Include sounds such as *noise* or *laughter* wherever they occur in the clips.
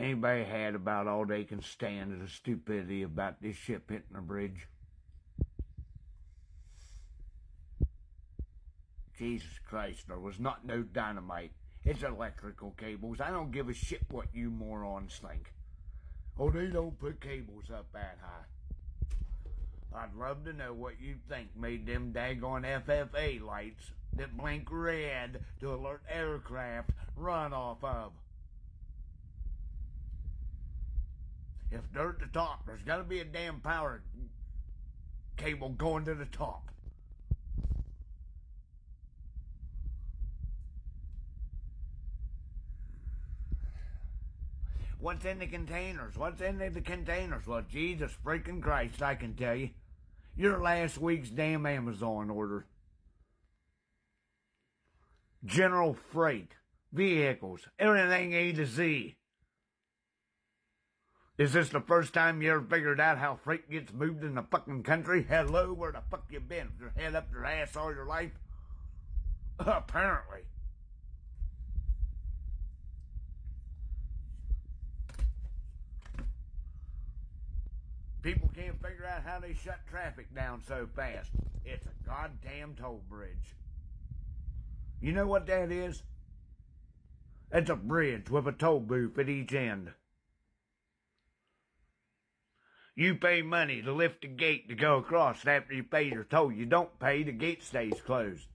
Anybody had about all they can stand is the stupidity about this ship hitting a bridge. Jesus Christ, there was not no dynamite. It's electrical cables. I don't give a shit what you morons think. Oh, they don't put cables up that high. I'd love to know what you think made them daggone FAA lights that blink red to alert aircraft run off of. If they're at the top, there's got to be a damn power cable going to the top. What's in the containers? What's in the containers? Well, Jesus freaking Christ, I can tell you. Your last week's damn Amazon order. General freight, vehicles, everything A to Z. Is this the first time you ever figured out how freight gets moved in the fucking country? Hello, where the fuck you been? Your head up your ass all your life? *laughs* Apparently. People can't figure out how they shut traffic down so fast. It's a goddamn toll bridge. You know what that is? It's a bridge with a toll booth at each end. You pay money to lift the gate to go across after you pay your toll. You don't pay, the gate stays closed.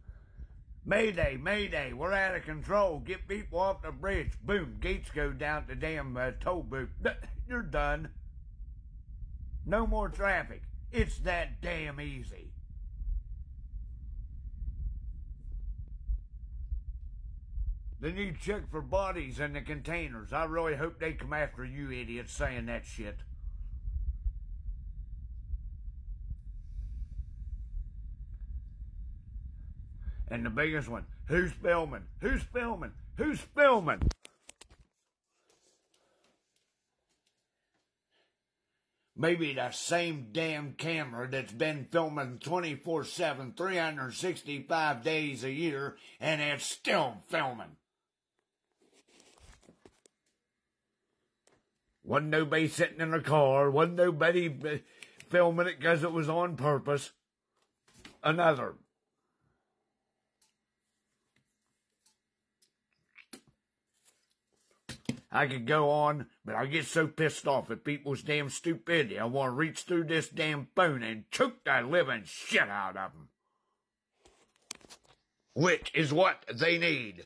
Mayday, mayday, we're out of control. Get people off the bridge. Boom, gates go down the damn uh, toll booth. *laughs* You're done. No more traffic. It's that damn easy. Then you check for bodies in the containers. I really hope they come after you idiots saying that shit. And the biggest one, who's filming? Who's filming? Who's filming? Maybe the same damn camera that's been filming 24 7, 365 days a year, and it's still filming. Wasn't nobody sitting in a car, wasn't nobody filming it because it was on purpose. Another I could go on, but I get so pissed off at people's damn stupidity. I want to reach through this damn phone and choke the living shit out of them. Which is what they need.